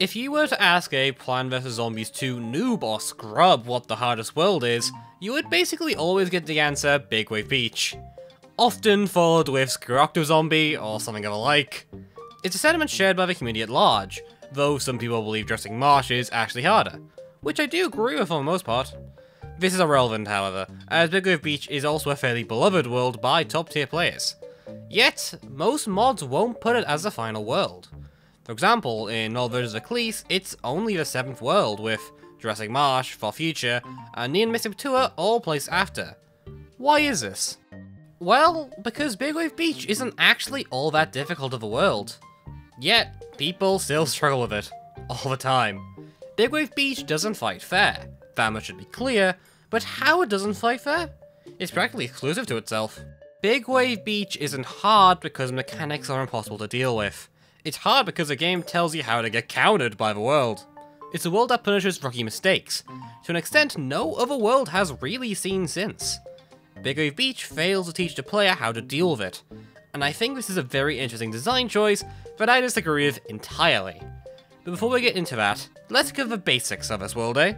If you were to ask a Plants vs Zombies 2 noob or scrub what the hardest world is, you would basically always get the answer Big Wave Beach. Often followed with Screw Zombie or something of a like. It's a sentiment shared by the community at large, though some people believe Jurassic Marsh is actually harder, which I do agree with for the most part. This is irrelevant, however, as Big Wave Beach is also a fairly beloved world by top tier players. Yet, most mods won't put it as the final world. For example, in vs. Eclipse, it's only the 7th world, with Jurassic Marsh, Far Future, and Neon Tour all placed after. Why is this? Well, because Big Wave Beach isn't actually all that difficult of a world. Yet, people still struggle with it. All the time. Big Wave Beach doesn't fight fair. That much should be clear, but how it doesn't fight fair? It's practically exclusive to itself. Big Wave Beach isn't hard because mechanics are impossible to deal with. It's hard because the game tells you how to get countered by the world. It's a world that punishes rookie mistakes, to an extent no other world has really seen since. Big Wave Beach fails to teach the player how to deal with it, and I think this is a very interesting design choice that I disagree with entirely. But before we get into that, let's cover the basics of this world, eh?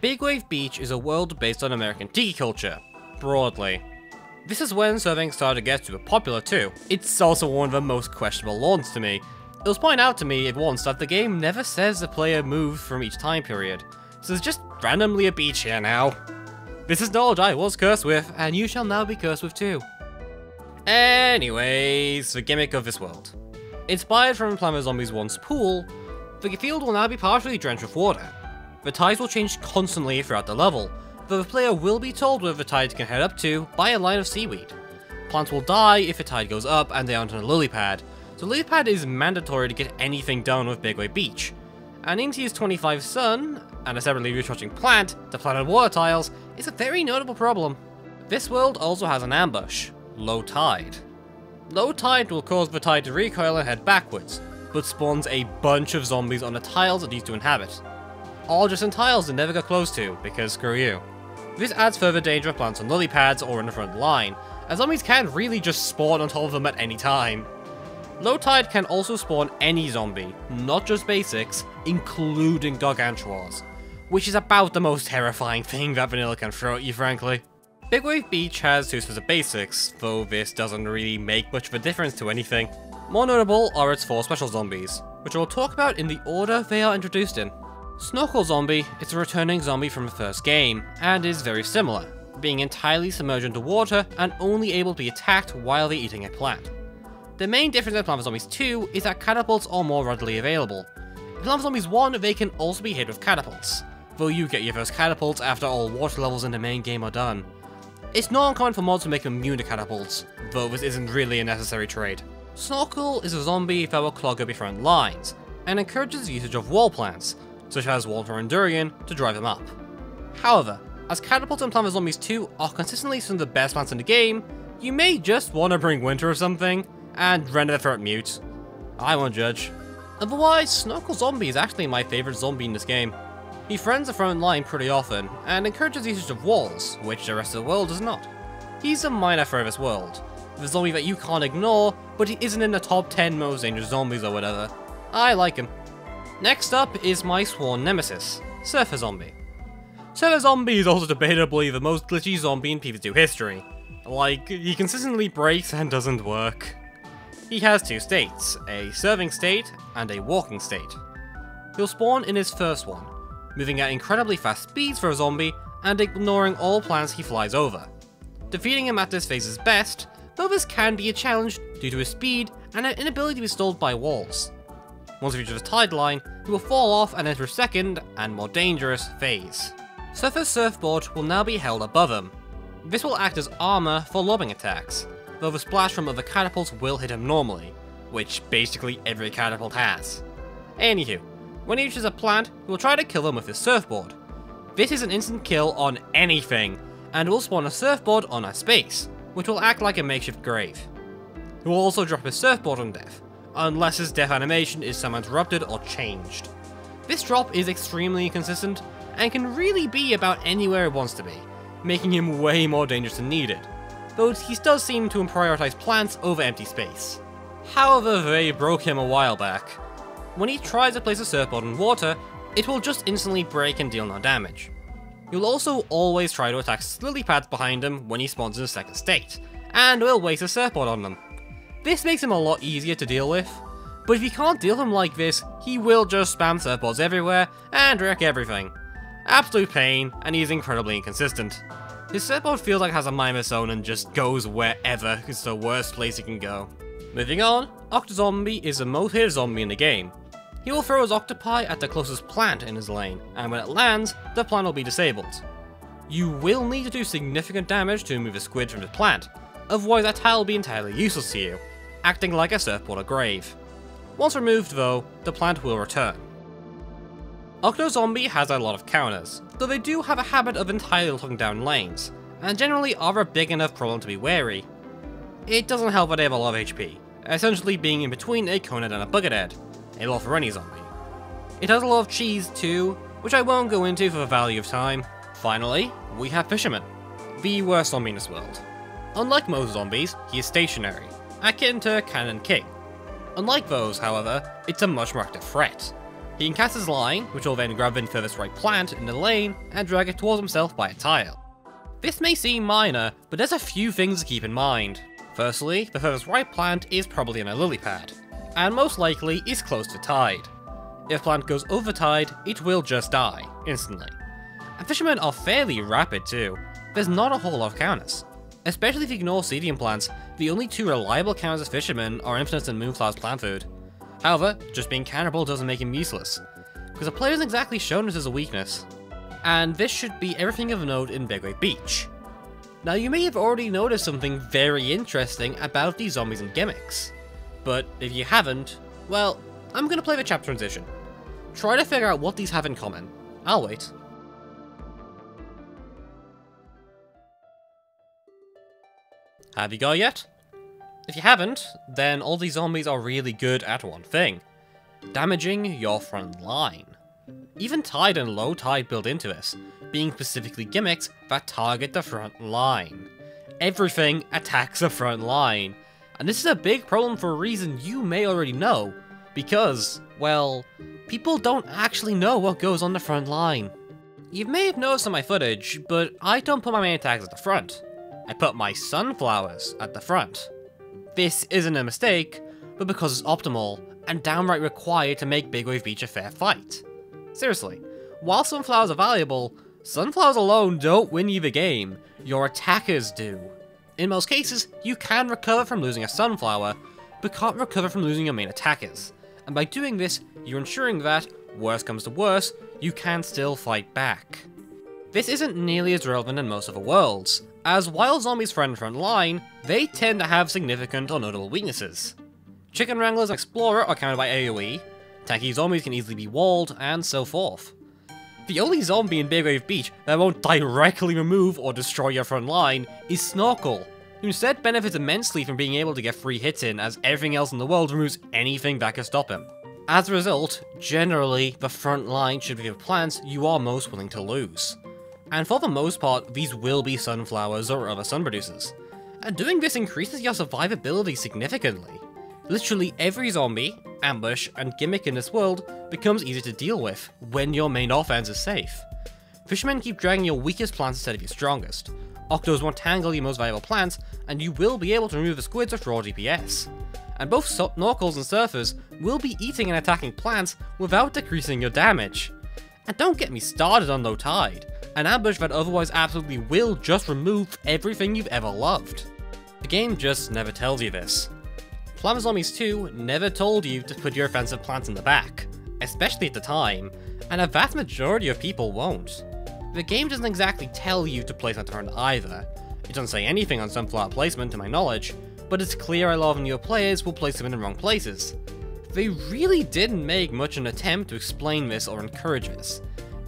Big Wave Beach is a world based on American tiki culture, broadly. This is when surfing started to get super popular too. It's also one of the most questionable lawns to me. It was pointed out to me at once that the game never says the player moves from each time period, so there's just randomly a beach here now. This is knowledge I was cursed with, and you shall now be cursed with too. Anyways, the gimmick of this world. Inspired from vs Zombies 1's pool, the field will now be partially drenched with water. The tides will change constantly throughout the level, the player will be told where the tides can head up to by a line of seaweed. Plants will die if the tide goes up and they aren't on a lily pad, so lily pad is mandatory to get anything done with Big Wave Beach. And Intia's 25 Sun, and a separately recharging plant, the planet water tiles, is a very notable problem. This world also has an ambush, low tide. Low tide will cause the tide to recoil and head backwards, but spawns a bunch of zombies on the tiles it needs to inhabit. All just in tiles it never got close to, because screw you. This adds further danger of plants on lily pads or in the front line, as zombies can't really just spawn on top of them at any time. Low Tide can also spawn any zombie, not just basics, including Gargantuars, which is about the most terrifying thing that Vanilla can throw at you frankly. Big Wave Beach has two sets of basics, though this doesn't really make much of a difference to anything. More notable are its four special zombies, which I will talk about in the order they are introduced in. Snorkel Zombie is a returning zombie from the first game, and is very similar, being entirely submerged into water and only able to be attacked while they're eating a plant. The main difference in Plant Zombies 2 is that catapults are more readily available. In Plant Zombies 1, they can also be hit with catapults, though you get your first catapults after all water levels in the main game are done. It's not uncommon for mods to make them immune to catapults, though this isn't really a necessary trait. Snorkel is a zombie that will clog up your front lines, and encourages the usage of wall plants, such as Walter and Durian, to drive them up. However, as Catapult and vs Zombies 2 are consistently some of the best plants in the game, you may just want to bring Winter or something, and render the threat mute. I won't judge. Otherwise, Snorkel Zombie is actually my favourite zombie in this game. He friends the front line pretty often, and encourages usage of walls, which the rest of the world does not. He's a minor for this world, the zombie that you can't ignore, but he isn't in the top 10 most dangerous zombies or whatever. I like him. Next up is my sworn nemesis, Surfer Zombie. Surfer Zombie is also debatably the most glitchy zombie in PvZ history. Like, he consistently breaks and doesn't work. He has two states, a surfing state and a walking state. He'll spawn in his first one, moving at incredibly fast speeds for a zombie and ignoring all plants he flies over. Defeating him at this phase is best, though this can be a challenge due to his speed and an inability to be stalled by walls. Once he reaches the tide line, he will fall off and enter a second, and more dangerous, phase. Surfer's surfboard will now be held above him. This will act as armor for lobbing attacks, though the splash from other catapults will hit him normally, which basically every catapult has. Anywho, when he reaches a plant, he will try to kill them with his surfboard. This is an instant kill on anything, and will spawn a surfboard on a space, which will act like a makeshift grave. He will also drop his surfboard on death, unless his death animation is somehow interrupted or changed. This drop is extremely inconsistent, and can really be about anywhere it wants to be, making him way more dangerous than needed though he does seem to prioritize plants over empty space. however they broke him a while back. When he tries to place a surfboard in water, it will just instantly break and deal no damage. You'll also always try to attack lily pads behind him when he spawns in a second state, and will waste a surfboard on them. This makes him a lot easier to deal with, but if you can't deal him like this, he will just spam surfboards everywhere and wreck everything. Absolute pain, and he's incredibly inconsistent. His surfboard feels like has a mind of its own and just goes wherever, it's the worst place he can go. Moving on, Octozombie is the most hated zombie in the game. He will throw his octopi at the closest plant in his lane, and when it lands, the plant will be disabled. You will need to do significant damage to remove a squid from the plant, otherwise that tile will be entirely useless to you, acting like a or grave. Once removed though, the plant will return. Octozombie has a lot of counters, though they do have a habit of entirely locking down lanes, and generally are a big enough problem to be wary. It doesn't help that they have a lot of HP, essentially being in between a Coned and a Buckethead, a lot for any zombie. It has a lot of cheese too, which I won't go into for the value of time. Finally, we have Fisherman, the worst zombie in this world. Unlike most zombies, he is stationary, akin to Cannon King. Unlike those, however, it's a much more active threat, he his line, which will then grab the furthest right plant in the lane and drag it towards himself by a tile. This may seem minor, but there's a few things to keep in mind. Firstly, the furthest right plant is probably in a lily pad, and most likely is close to tide. If plant goes over tide, it will just die, instantly. And fishermen are fairly rapid too, there's not a whole lot of counters. Especially if you ignore Obsidian plants, the only two reliable counters as fishermen are Infi-nut and Moonflower's plant food. However, just being cannibal doesn't make him useless, because the player isn't exactly shown this as a weakness. And this should be everything of note in Big Wave Beach. Now you may have already noticed something very interesting about these zombies and gimmicks, but if you haven't, well, I'm gonna play the chapter transition. Try to figure out what these have in common. I'll wait. Have you got yet? If you haven't, then all these zombies are really good at one thing. Damaging your front line. Even Tide and Low Tide build into this, being specifically gimmicks that target the front line. Everything attacks the front line. And this is a big problem for a reason you may already know, because, well, people don't actually know what goes on the front line. You may have noticed on my footage, but I don't put my main attacks at the front. I put my sunflowers at the front. This isn't a mistake, but because it's optimal, and downright required to make Big Wave Beach a fair fight. Seriously, while sunflowers are valuable, sunflowers alone don't win you the game, your attackers do. In most cases, you can recover from losing a sunflower, but can't recover from losing your main attackers, and by doing this, you're ensuring that, worst comes to worst, you can still fight back. This isn't nearly as relevant in most other worlds, as wild zombies friend front line, they tend to have significant or notable weaknesses. Chicken Wranglers and Explorer are countered by AoE, tanky zombies can easily be walled, and so forth. The only zombie in Big Wave Beach that won't directly remove or destroy your front line is Snorkel, who instead benefits immensely from being able to get free hits in as everything else in the world removes anything that can stop him. As a result, generally, the front line should be the plants you are most willing to lose and for the most part, these will be sunflowers or other sun producers. And doing this increases your survivability significantly. Literally every zombie, ambush, and gimmick in this world becomes easier to deal with when your main offense is safe. Fishermen keep dragging your weakest plants instead of your strongest. Octos won't tangle your most valuable plants, and you will be able to remove the squids with raw DPS. And both snorkels and surfers will be eating and attacking plants without decreasing your damage. And don't get me started on low tide an ambush that otherwise absolutely will just remove everything you've ever loved. The game just never tells you this. Plum Zombies 2 never told you to put your offensive plants in the back, especially at the time, and a vast majority of people won't. The game doesn't exactly tell you to place at turn either. It doesn't say anything on sunflower placement to my knowledge, but it's clear a lot of newer players will place them in the wrong places. They really didn't make much of an attempt to explain this or encourage this,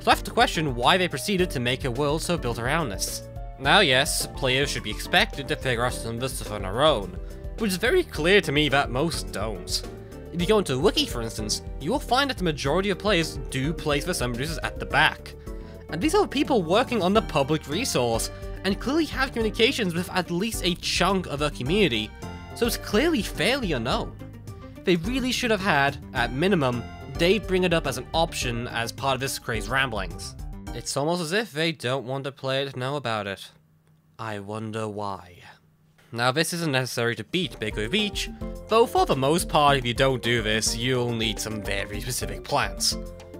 I to question why they proceeded to make a world so built around this. Now yes, players should be expected to figure out some of this stuff on their own, but it's very clear to me that most don't. If you go into wiki for instance, you will find that the majority of players do place the sun producers at the back. And these are people working on the public resource, and clearly have communications with at least a chunk of the community, so it's clearly fairly unknown. they really should have had, at minimum, they bring it up as an option as part of this craze ramblings. It's almost as if they don't want the player to know about it. I wonder why. Now this isn't necessary to beat Big Wave Beach, though for the most part if you don't do this, you'll need some very specific plants.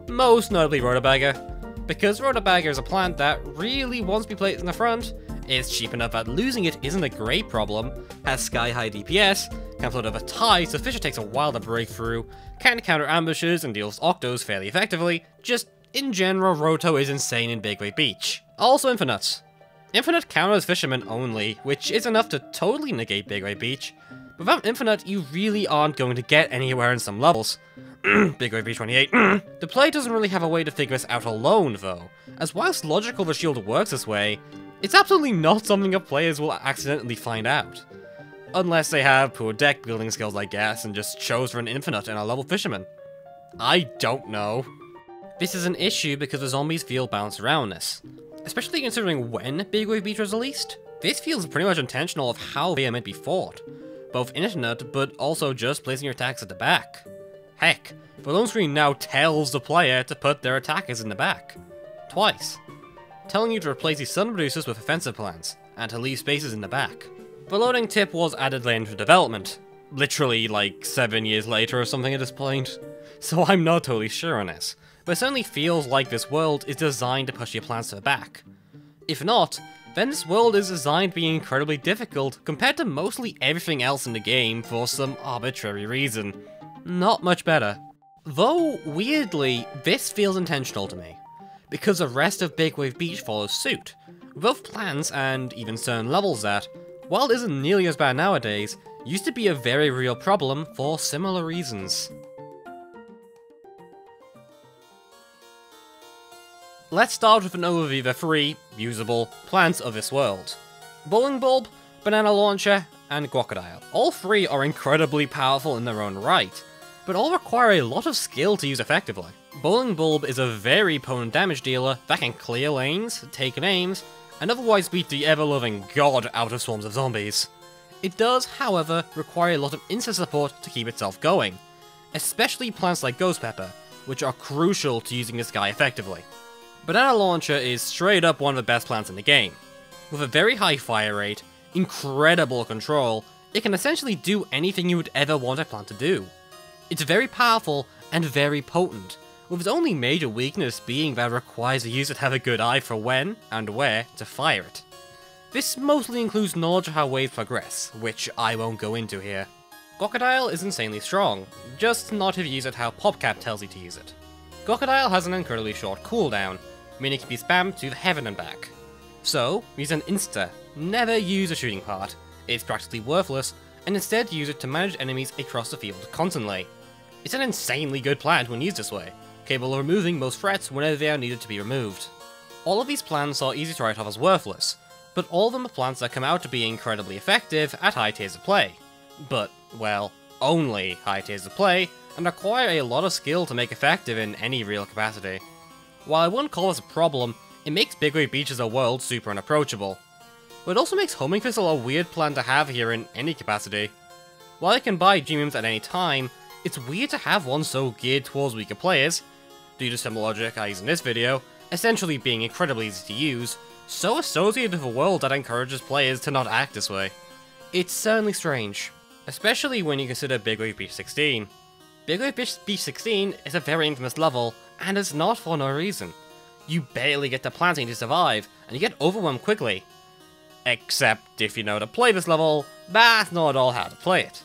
Most notably Rotobaga, because Rotobaga is a plant that really wants to be placed in the front, is cheap enough that losing it isn't a great problem, has sky high DPS, can float over ties so Fisher takes a while to break through, can counter ambushes and deals Octos fairly effectively, just in general Roto is insane in Big Wave Beach. Also Infi-nut. Infi-nut counters Fisherman only, which is enough to totally negate Big Wave Beach. Without Infi-nut, you really aren't going to get anywhere in some levels. Big Wave Beach 28. the player doesn't really have a way to figure this out alone, though, as whilst logical the shield works this way, it's absolutely not something that players will accidentally find out. Unless they have poor deck building skills, I guess, and just chose for an Infi-nut and a level fisherman. I don't know. This is an issue because the zombies feel balanced around this. Especially considering when Big Wave Beach was released, this feels pretty much intentional of how they are meant to be fought. Both Infi-nut, but also just placing your attacks at the back. Heck, the lone screen now tells the player to put their attackers in the back. Twice telling you to replace the sun producers with offensive plants, and to leave spaces in the back. The loading tip was added later into development, literally like 7 years later or something at this point, so I'm not totally sure on this, but it certainly feels like this world is designed to push your plants to the back. If not, then this world is designed to be incredibly difficult compared to mostly everything else in the game for some arbitrary reason. Not much better. Though, weirdly, this feels intentional to me because the rest of Big Wave Beach follows suit, both plans and even certain levels that, while isn't nearly as bad nowadays, used to be a very real problem for similar reasons. Let's start with an overview of the three usable plants of this world. Bowling Bulb, Banana Launcher, and Guacodile. All three are incredibly powerful in their own right, but all require a lot of skill to use effectively. Bowling Bulb is a very potent damage dealer that can clear lanes, take names, and otherwise beat the ever-loving god out of swarms of zombies. It does, however, require a lot of instant support to keep itself going, especially plants like Ghost Pepper, which are crucial to using this guy effectively. Banana Launcher is straight up one of the best plants in the game. With a very high fire rate, incredible control, it can essentially do anything you would ever want a plant to do. It's very powerful and very potent, with its only major weakness being that it requires a user to have a good eye for when and where to fire it. This mostly includes knowledge of how waves progress, which I won't go into here. Guacodile is insanely strong, just not if you use it how PopCap tells you to use it. Guacodile has an incredibly short cooldown, meaning it can be spammed to the heaven and back. So, use an insta, never use a shooting part, it's practically worthless, and instead use it to manage enemies across the field constantly. It's an insanely good plan when used this way, capable of removing most threats whenever they are needed to be removed. All of these plans are easy to write off as worthless, but all of them are plans that come out to be incredibly effective at high tiers of play. But, well, only high tiers of play, and require a lot of skill to make effective in any real capacity. While I wouldn't call this a problem, it makes Big Wave Beach as a world super unapproachable. But it also makes Homing Thistle a weird plan to have here in any capacity. While you can buy G-Moons at any time, it's weird to have one so geared towards weaker players, due to similar logic I use in this video, essentially being incredibly easy to use, so associated with a world that encourages players to not act this way. It's certainly strange, especially when you consider Big Wave Beach 16. Big Wave Beach 16 is a very infamous level, and it's not for no reason. You barely get the planting to survive, and you get overwhelmed quickly. Except if you know how to play this level, that's not at all how to play it.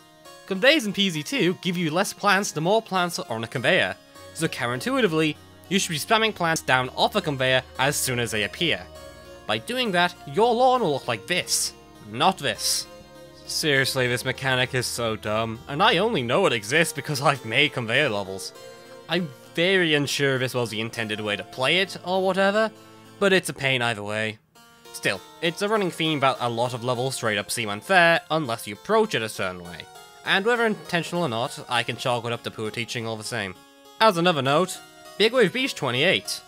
Conveyors in PZ2 give you less plants the more plants are on a conveyor, so counterintuitively, you should be spamming plants down off a conveyor as soon as they appear. By doing that, your lawn will look like this, not this. Seriously, this mechanic is so dumb, and I only know it exists because I've made conveyor levels. I'm very unsure if this was the intended way to play it, or whatever, but it's a pain either way. Still, it's a running theme that a lot of levels straight up seem unfair unless you approach it a certain way. And whether intentional or not, I can chalk it up to poor teaching all the same. As another note, Big Wave Beach 28.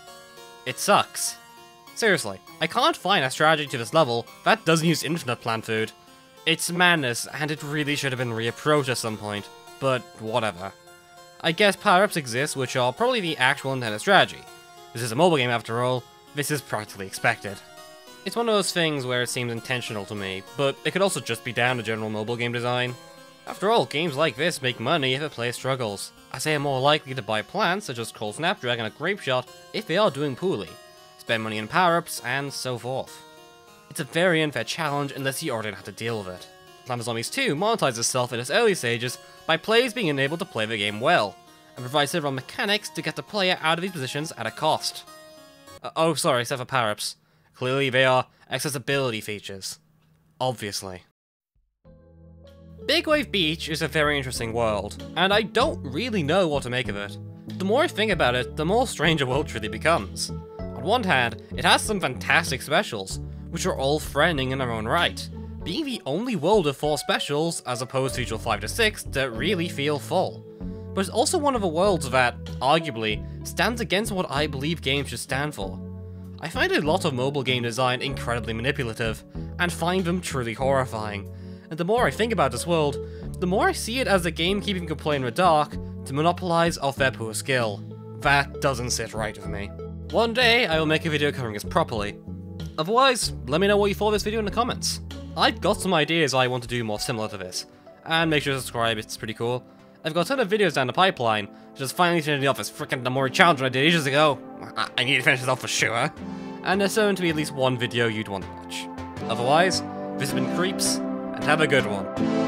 It sucks. Seriously, I can't find a strategy to this level that doesn't use infinite plant food. It's madness, and it really should have been reapproached at some point. but whatever. I guess power-ups exist, which are probably the actual intended strategy. This is a mobile game after all, this is practically expected. It's one of those things where it seems intentional to me, but it could also just be down to general mobile game design. After all, games like this make money if a player struggles, as they are more likely to buy plans such as Cold Snapdragon or Grapeshot if they are doing poorly, spend money on power-ups, and so forth. It's a very unfair challenge unless you already know how to deal with it. Plants Zombies 2 monetizes itself in its early stages by players being enabled to play the game well, and provides several mechanics to get the player out of these positions at a cost. Uh, oh, sorry, except for power-ups. Clearly they are accessibility features. Obviously. Big Wave Beach is a very interesting world, and I don't really know what to make of it. The more I think about it, the more strange a world truly becomes. On one hand, it has some fantastic specials, which are all threatening in their own right, being the only world of 4 specials, as opposed to usual 5 to 6, that really feel full. But it's also one of the worlds that, arguably, stands against what I believe games should stand for. I find a lot of mobile game design incredibly manipulative, and find them truly horrifying. And the more I think about this world, the more I see it as a game keeping in the dark to monopolize off their poor skill. That doesn't sit right with me. One day, I will make a video covering this properly. Otherwise, let me know what you thought of this video in the comments. I've got some ideas I want to do more similar to this. And make sure to subscribe, it's pretty cool. I've got a ton of videos down the pipeline, just finally finishing off this freaking Nomori challenge I did ages ago. I, I need to finish this off for sure. And there's certain to be at least one video you'd want to watch. Otherwise, this has been Creeps, and have a good one.